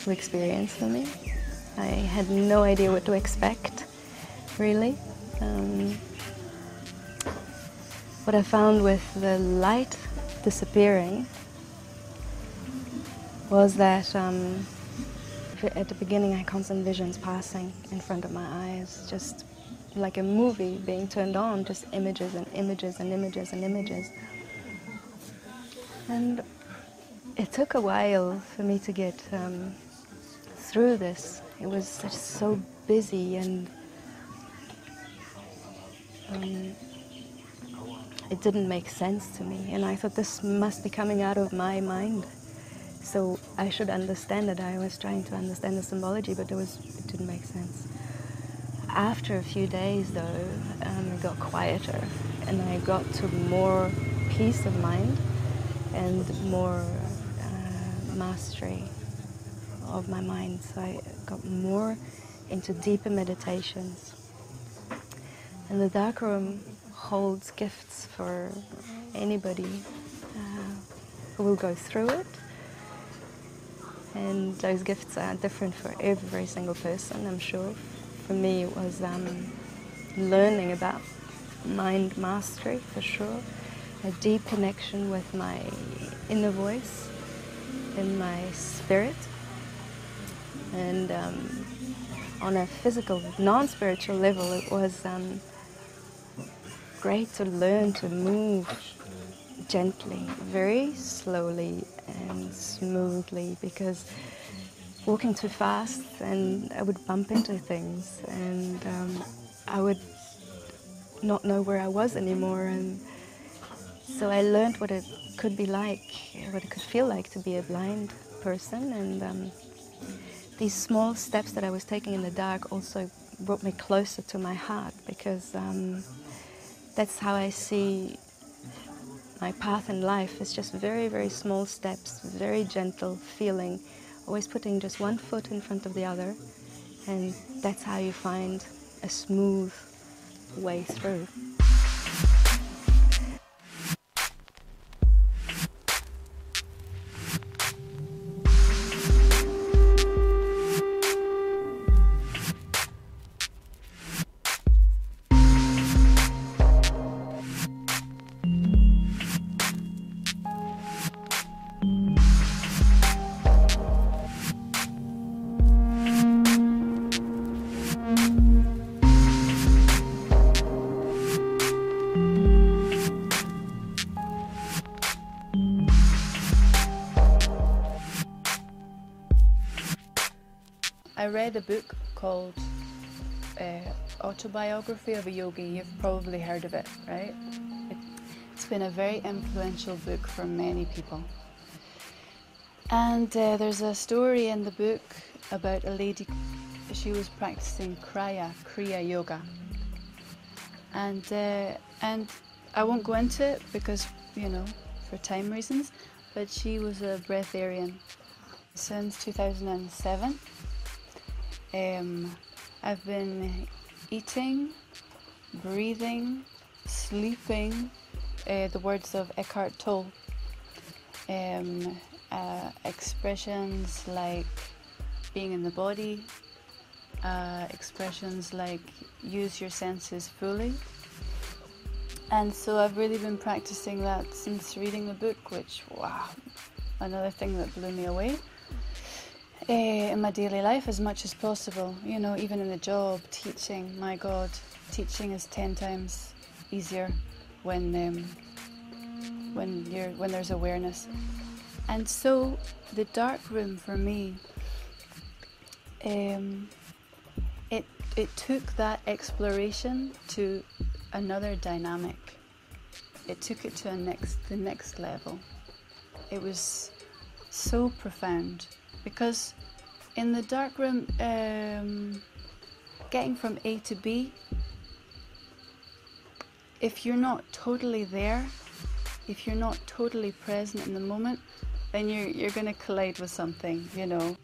beautiful experience for me. I had no idea what to expect, really. Um, what I found with the light disappearing was that um, at the beginning I had constant visions passing in front of my eyes, just like a movie being turned on, just images and images and images and images. And it took a while for me to get um, through this. It was so busy and um, it didn't make sense to me. And I thought this must be coming out of my mind. So I should understand it. I was trying to understand the symbology, but it, was, it didn't make sense. After a few days, though, um, it got quieter and I got to more peace of mind and more uh, mastery of my mind. So I got more into deeper meditations. And the dark room holds gifts for anybody uh, who will go through it. And those gifts are different for every single person, I'm sure. For me, it was um, learning about mind mastery, for sure. A deep connection with my inner voice and my spirit. And um, on a physical, non-spiritual level, it was um, great to learn to move gently, very slowly and smoothly because walking too fast and I would bump into things and um, I would not know where I was anymore and so I learned what it could be like, what it could feel like to be a blind person and um, these small steps that I was taking in the dark also brought me closer to my heart because um, that's how I see my path in life. It's just very, very small steps, very gentle feeling, always putting just one foot in front of the other. And that's how you find a smooth way through. I read a book called uh, Autobiography of a Yogi. You've probably heard of it, right? It, it's been a very influential book for many people. And uh, there's a story in the book about a lady, she was practicing Kriya, Kriya Yoga. And, uh, and I won't go into it because, you know, for time reasons, but she was a breatharian since 2007. Um, I've been eating, breathing, sleeping, uh, the words of Eckhart Tolle. Um, uh, expressions like being in the body, uh, expressions like use your senses fully. And so I've really been practicing that since reading the book, which, wow, another thing that blew me away. Uh, in my daily life as much as possible, you know, even in the job, teaching, my God, teaching is 10 times easier when, um, when, you're, when there's awareness. And so the dark room for me, um, it, it took that exploration to another dynamic. It took it to a next, the next level. It was so profound because in the dark room, um, getting from A to B, if you're not totally there, if you're not totally present in the moment, then you're you're gonna collide with something, you know.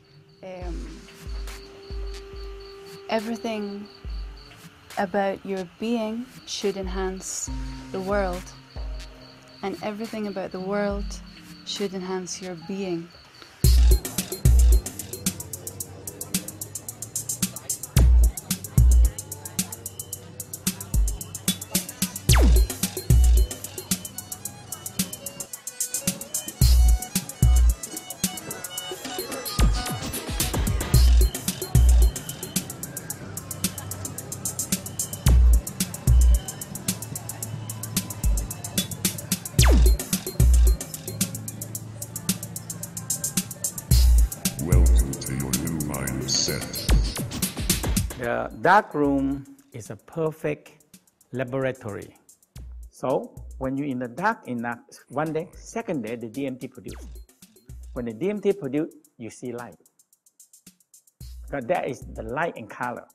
Um, everything about your being should enhance the world, and everything about the world should enhance your being. The dark room is a perfect laboratory. So when you're in the dark enough, one day, second day, the DMT produce. When the DMT produce, you see light. Because that is the light and color.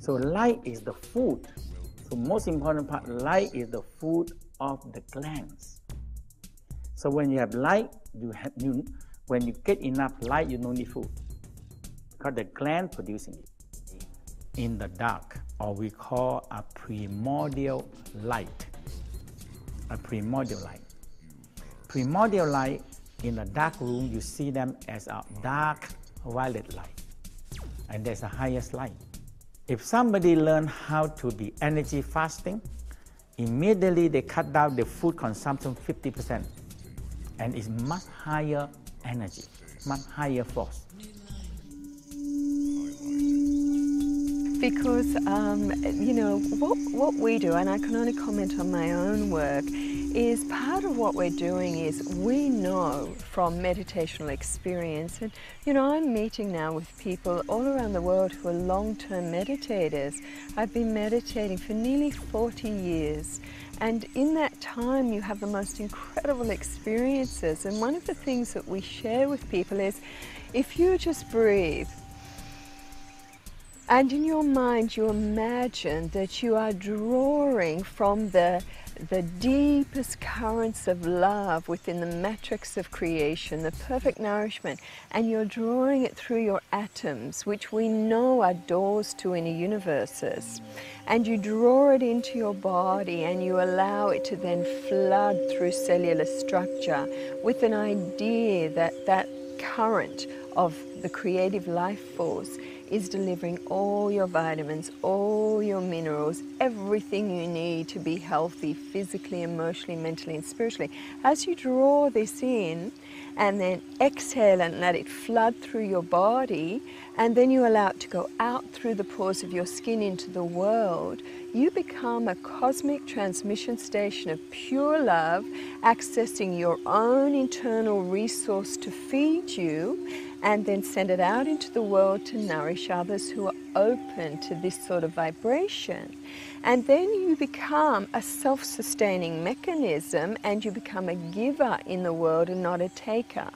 So light is the food. So most important part, light is the food of the glands. So when you have light, you have you, when you get enough light, you don't need food. Because the gland producing it in the dark, or we call a primordial light. A primordial light. Primordial light in the dark room, you see them as a dark violet light, and that's the highest light. If somebody learn how to be energy fasting, immediately they cut down the food consumption 50%, and it's much higher energy, much higher force. Because um, you know what what we do, and I can only comment on my own work. Is part of what we're doing is we know from meditational experience, and you know, I'm meeting now with people all around the world who are long term meditators. I've been meditating for nearly 40 years, and in that time, you have the most incredible experiences. And one of the things that we share with people is if you just breathe and in your mind, you imagine that you are drawing from the, the deepest currents of love within the matrix of creation, the perfect nourishment, and you're drawing it through your atoms, which we know are doors to inner universes. And you draw it into your body and you allow it to then flood through cellular structure with an idea that that current of the creative life force is delivering all your vitamins, all your minerals, everything you need to be healthy physically, emotionally, mentally, and spiritually. As you draw this in and then exhale and let it flood through your body, and then you allow it to go out through the pores of your skin into the world, you become a cosmic transmission station of pure love, accessing your own internal resource to feed you and then send it out into the world to nourish others who are open to this sort of vibration. And then you become a self sustaining mechanism and you become a giver in the world and not a taker.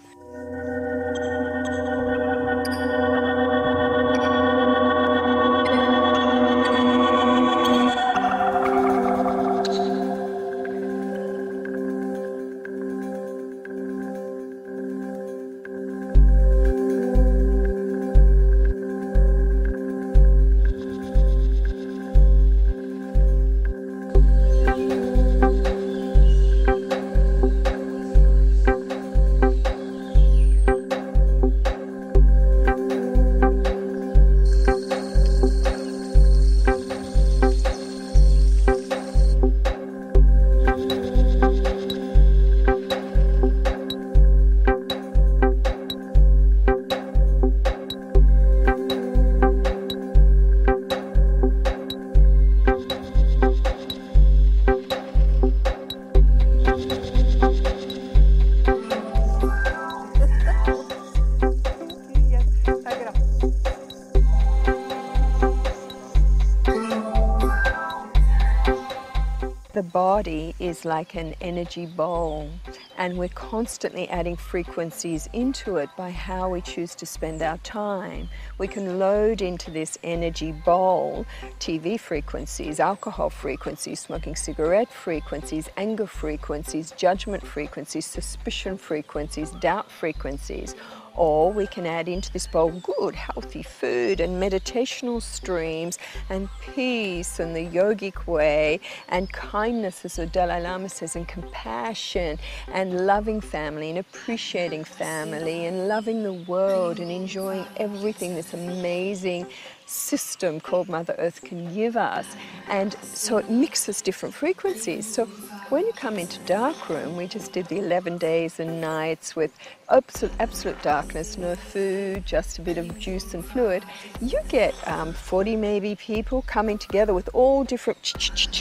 Body is like an energy bowl, and we're constantly adding frequencies into it by how we choose to spend our time. We can load into this energy bowl TV frequencies, alcohol frequencies, smoking cigarette frequencies, anger frequencies, judgment frequencies, suspicion frequencies, doubt frequencies. Or we can add into this bowl good, healthy food and meditational streams and peace and the yogic way and kindness, as the Dalai Lama says, and compassion and loving family and appreciating family and loving the world and enjoying everything this amazing system called Mother Earth can give us. And so it mixes different frequencies. So when you come into dark room, we just did the 11 days and nights with absolute, absolute darkness, no food, just a bit of juice and fluid. You get um, 40 maybe people coming together with all different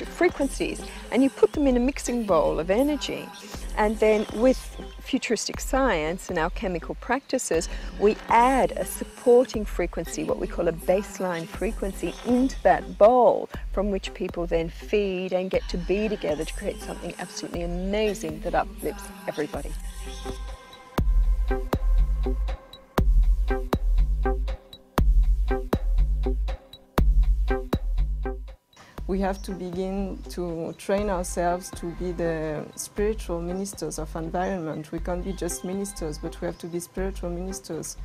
frequencies and you put them in a mixing bowl of energy. And then with futuristic science and our chemical practices, we add a supporting frequency, what we call a baseline frequency, into that bowl from which people then feed and get to be together to create something absolutely amazing that uplifts everybody. We have to begin to train ourselves to be the spiritual ministers of environment. We can't be just ministers, but we have to be spiritual ministers.